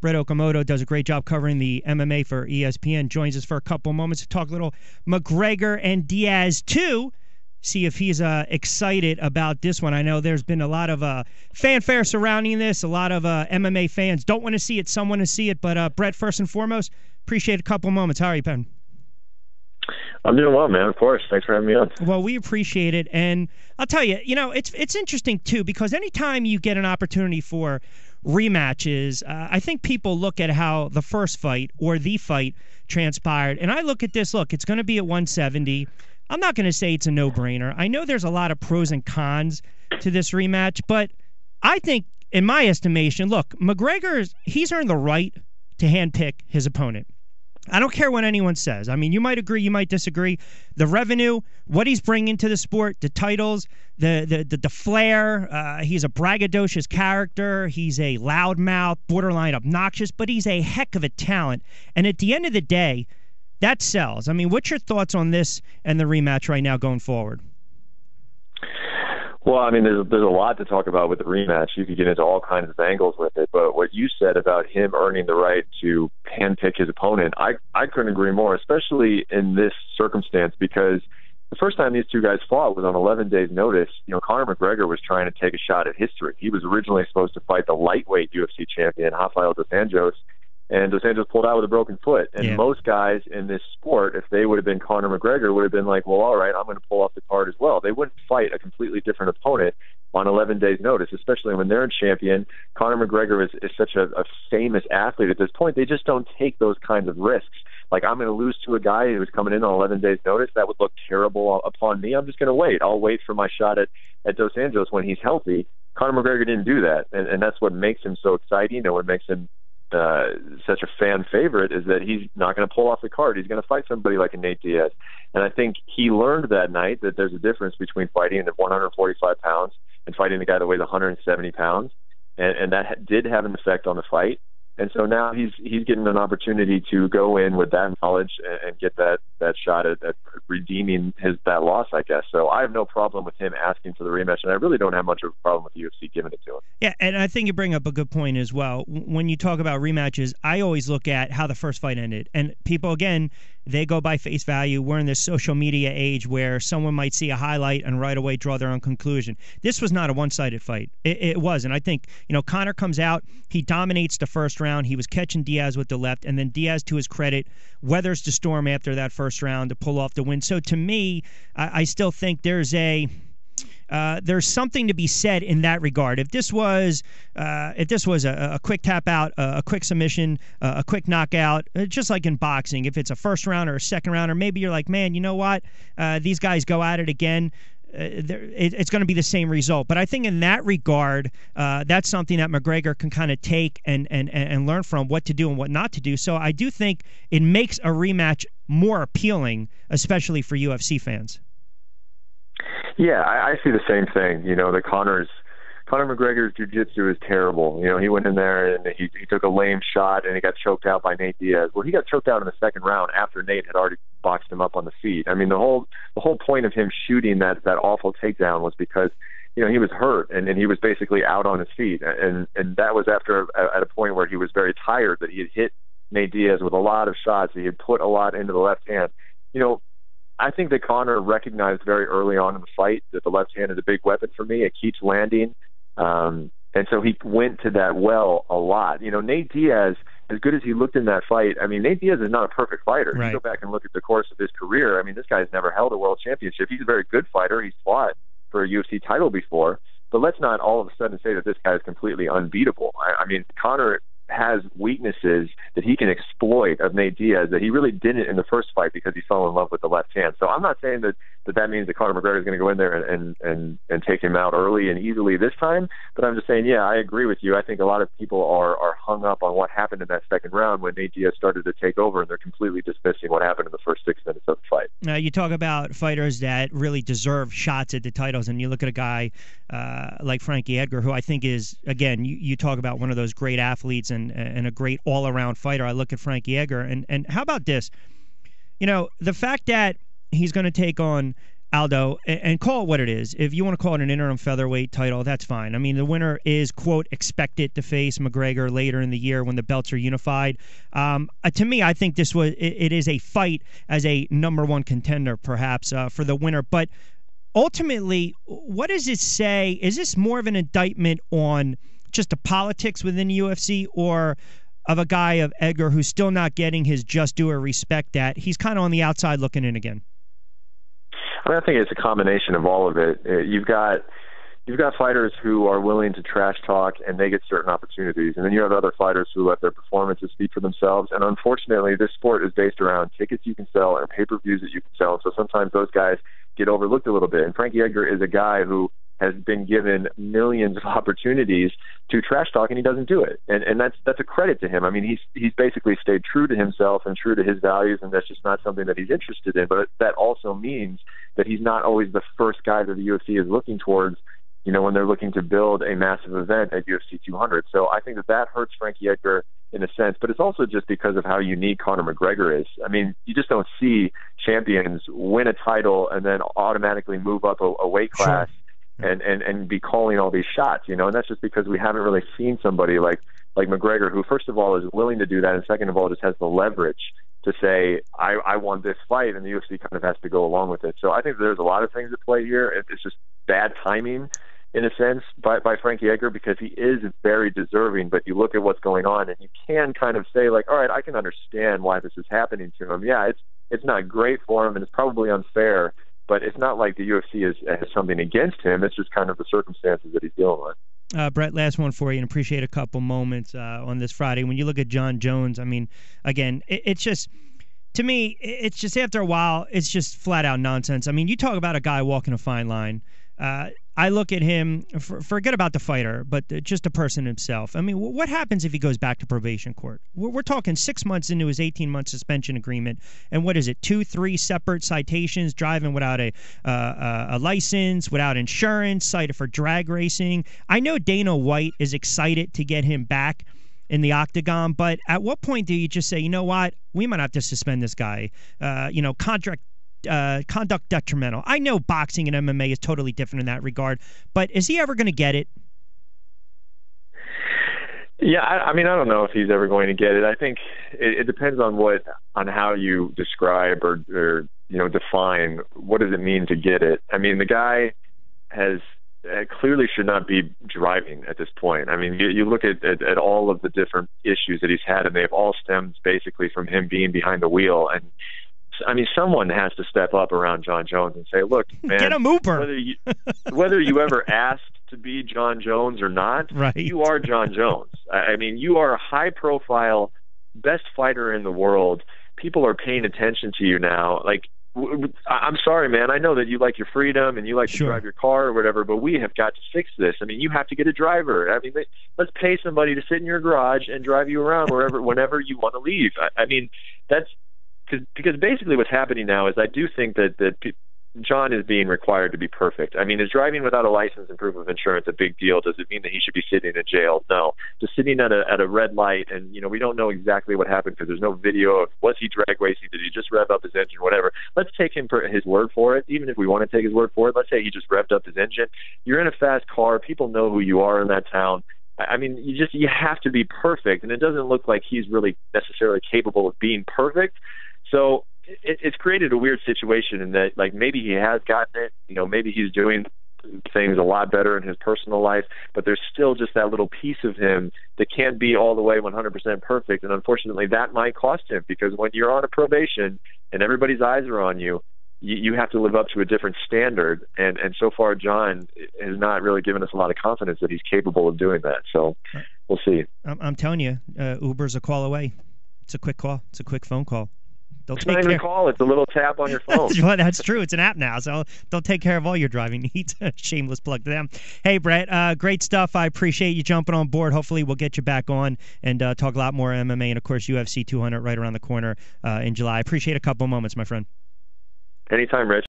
Brett Okamoto does a great job covering the MMA for ESPN. Joins us for a couple moments to talk a little McGregor and Diaz too. See if he's uh, excited about this one. I know there's been a lot of uh, fanfare surrounding this. A lot of uh, MMA fans don't want to see it. Some want to see it. But uh, Brett, first and foremost, appreciate a couple moments. How are you, Ben? I'm doing well, man. Of course. Thanks for having me on. Well, we appreciate it, and I'll tell you, you know, it's it's interesting too because anytime you get an opportunity for rematches, uh, I think people look at how the first fight or the fight transpired, and I look at this. Look, it's going to be at 170. I'm not going to say it's a no-brainer. I know there's a lot of pros and cons to this rematch, but I think, in my estimation, look, McGregor he's earned the right to handpick his opponent. I don't care what anyone says. I mean, you might agree, you might disagree. The revenue, what he's bringing to the sport, the titles, the the the, the flair. Uh, he's a braggadocious character. He's a loudmouth, borderline obnoxious, but he's a heck of a talent. And at the end of the day, that sells. I mean, what's your thoughts on this and the rematch right now going forward? Well, I mean, there's there's a lot to talk about with the rematch. You could get into all kinds of angles with it, but what you said about him earning the right to handpick his opponent, I I couldn't agree more, especially in this circumstance because the first time these two guys fought was on 11 days' notice. You know, Conor McGregor was trying to take a shot at history. He was originally supposed to fight the lightweight UFC champion Rafael dos Anjos, and Dos Anjos pulled out with a broken foot. And Yeah. most guys in this sport, if they would have been Conor McGregor, would have been like, well, all right, I'm going to pull off the card as well. They wouldn't fight a completely different opponent on 11 days' notice, especially when they're a champion. Conor McGregor is, is such a, a famous athlete at this point. They just don't take those kinds of risks. Like, I'm going to lose to a guy who's coming in on 11 days' notice. That would look terrible upon me. I'm just going to wait. I'll wait for my shot at, at Dos Anjos when he's healthy. Conor McGregor didn't do that, and, and that's what makes him so exciting and what makes him uh, such a fan favorite is that he's not going to pull off the card. He's going to fight somebody like a Nate Diaz, and I think he learned that night that there's a difference between fighting at 145 pounds and fighting a guy that weighs 170 pounds, and, and that ha- did have an effect on the fight. And so now he's he's getting an opportunity to go in with that knowledge and, and get that that shot at, at redeeming his that loss, I guess. So I have no problem with him asking for the rematch, and I really don't have much of a problem with the UFC giving it to him. Yeah, and I think you bring up a good point as well. When you talk about rematches, I always look at how the first fight ended. And people, again, they go by face value. We're in this social media age where someone might see a highlight and right away draw their own conclusion. This was not a one sided fight. It, it was. And I think, you know, Conor comes out, he dominates the first round. He was catching Diaz with the left. And then Diaz, to his credit, weathers the storm after that first round to pull off the win. So to me, I, I still think there's a uh, there's something to be said in that regard. If this was uh, if this was a, a quick tap out, a, a quick submission, uh, a quick knockout, uh, just like in boxing, if it's a first round or a second round, or maybe you're like, man, you know what, uh, these guys go at it again. Uh, it, it's going to be the same result, but I think in that regard, uh, that's something that McGregor can kind of take and and and learn from what to do and what not to do. So I do think it makes a rematch more appealing, especially for UFC fans. Yeah, I, I see the same thing. You know, that Conor's Conor McGregor's jiu-jitsu is terrible. You know, he went in there and he, he took a lame shot and he got choked out by Nate Diaz. Well, he got choked out in the second round after Nate had already boxed him up on the feet. I mean, the whole the whole point of him shooting that that awful takedown was because you know he was hurt and, and he was basically out on his feet and and that was after at a point where he was very tired that he had hit Nate Diaz with a lot of shots. He had put a lot into the left hand. You know, I think that Conor recognized very early on in the fight that the left hand is a big weapon for me. It keeps landing. Um, and so he went to that well a lot. You know, Nate Diaz, as good as he looked in that fight, I mean, Nate Diaz is not a perfect fighter. Right. You go back and look at the course of his career. I mean, this guy's never held a world championship. He's a very good fighter. He's fought for a UFC title before. But let's not all of a sudden say that this guy is completely unbeatable. I, I mean, Conor has weaknesses that he can exploit of Nate Diaz that he really didn't in the first fight because he fell in love with the left hand. So I'm not saying that that, that means that Conor McGregor is going to go in there and, and and and take him out early and easily this time. But I'm just saying, yeah, I agree with you. I think a lot of people are are hung up on what happened in that second round when Nate Diaz started to take over, and they're completely dismissing what happened in the first six minutes of the fight. Now you talk about fighters that really deserve shots at the titles, and you look at a guy uh, like Frankie Edgar, who I think is again, you, you talk about one of those great athletes and and a great all around fighter. I look at Frankie Edgar, and and how about this? You know, the fact that he's going to take on Aldo, and call it what it is. If you want to call it an interim featherweight title, that's fine. I mean, the winner is quote expected to face McGregor later in the year when the belts are unified. Um, uh, to me, I think this was it, it is a fight as a number one contender, perhaps uh, for the winner. But ultimately, what does it say? Is this more of an indictment on just the politics within the UFC, or of a guy of Edgar who's still not getting his just due or respect that he's kind of on the outside looking in again? I, mean, I think it's a combination of all of it. Uh, you've got you've got fighters who are willing to trash talk and they get certain opportunities, and then you have other fighters who let their performances speak for themselves. And unfortunately, this sport is based around tickets you can sell and pay per views that you can sell. So sometimes those guys get overlooked a little bit. And Frankie Edgar is a guy who has been given millions of opportunities to trash talk and he doesn't do it. And and that's that's a credit to him. I mean, he's he's basically stayed true to himself and true to his values and that's just not something that he's interested in, but that also means that he's not always the first guy that the UFC is looking towards, you know, when they're looking to build a massive event at UFC 200. So I think that that hurts Frankie Edgar in a sense, but it's also just because of how unique Conor McGregor is. I mean, you just don't see champions win a title and then automatically move up a, a weight class. Sure Mm-hmm. and and and be calling all these shots, you know, and that's just because we haven't really seen somebody like like McGregor who first of all is willing to do that and second of all just has the leverage to say I I want this fight and the UFC kind of has to go along with it. So I think there's a lot of things at play here. It's just bad timing in a sense by by Frankie Edgar because he is very deserving, but you look at what's going on and you can kind of say like, all right, I can understand why this is happening to him. Yeah, it's it's not great for him and it's probably unfair but it's not like the UFC is, has something against him. It's just kind of the circumstances that he's dealing with. Uh, Brett, last one for you, and appreciate a couple moments uh, on this Friday. When you look at Jon Jones, I mean, again, it, it's just to me, it's just after a while, it's just flat out nonsense. I mean, you talk about a guy walking a fine line. Uh, I look at him, for, forget about the fighter, but just the person himself. I mean, what happens if he goes back to probation court? We're, we're talking six months into his 18 month suspension agreement. And what is it? Two, three separate citations, driving without a, uh, a license, without insurance, cited for drag racing. I know Dana White is excited to get him back in the octagon. But at what point do you just say, you know what, we might have to suspend this guy? Uh, you know, contract uh, conduct detrimental. I know boxing and MMA is totally different in that regard, but is he ever going to get it? Yeah, I, I mean, I don't know if he's ever going to get it. I think it, it depends on what, on how you describe or, or you know define what does it mean to get it. I mean, the guy has uh, clearly should not be driving at this point. I mean, you, you look at, at at all of the different issues that he's had, and they've all stemmed basically from him being behind the wheel and I mean, someone has to step up around Jon Jones and say, "Look, man, get a Uber." Whether you, whether you ever asked to be Jon Jones or not, right. you are Jon Jones. I mean, you are a high-profile, best fighter in the world. People are paying attention to you now. Like, I'm sorry, man. I know that you like your freedom and you like sure. to drive your car or whatever, but we have got to fix this. I mean, you have to get a driver. I mean, let's pay somebody to sit in your garage and drive you around wherever, whenever you want to leave. I, I mean, that's cause, because basically what's happening now is I do think that that pe- Jon is being required to be perfect. I mean, is driving without a license and proof of insurance a big deal? Does it mean that he should be sitting in jail? No. Just sitting at a at a red light, and you know we don't know exactly what happened because there's no video of was he drag racing? Did he just rev up his engine? Whatever. Let's take him for his word for it. Even if we want to take his word for it, let's say he just revved up his engine. You're in a fast car. People know who you are in that town. I mean, you just you have to be perfect, and it doesn't look like he's really necessarily capable of being perfect. So it, it's created a weird situation in that, like, maybe he has gotten it. You know, maybe he's doing things a lot better in his personal life, but there's still just that little piece of him that can't be all the way 100% perfect. And unfortunately, that might cost him because when you're on a probation and everybody's eyes are on you, you, you have to live up to a different standard. And and so far, Jon has not really given us a lot of confidence that he's capable of doing that. So we'll see. I'm, I'm telling you, uh, Uber's a call away. It's a quick call. It's a quick phone call. They'll it's take not even care. a call. It's a little tap on your phone. well, that's true. It's an app now, so they'll take care of all your driving needs. Shameless plug to them. Hey, Brett, uh, great stuff. I appreciate you jumping on board. Hopefully, we'll get you back on and uh, talk a lot more MMA and, of course, UFC 200 right around the corner uh, in July. I appreciate a couple moments, my friend. Anytime, Rich.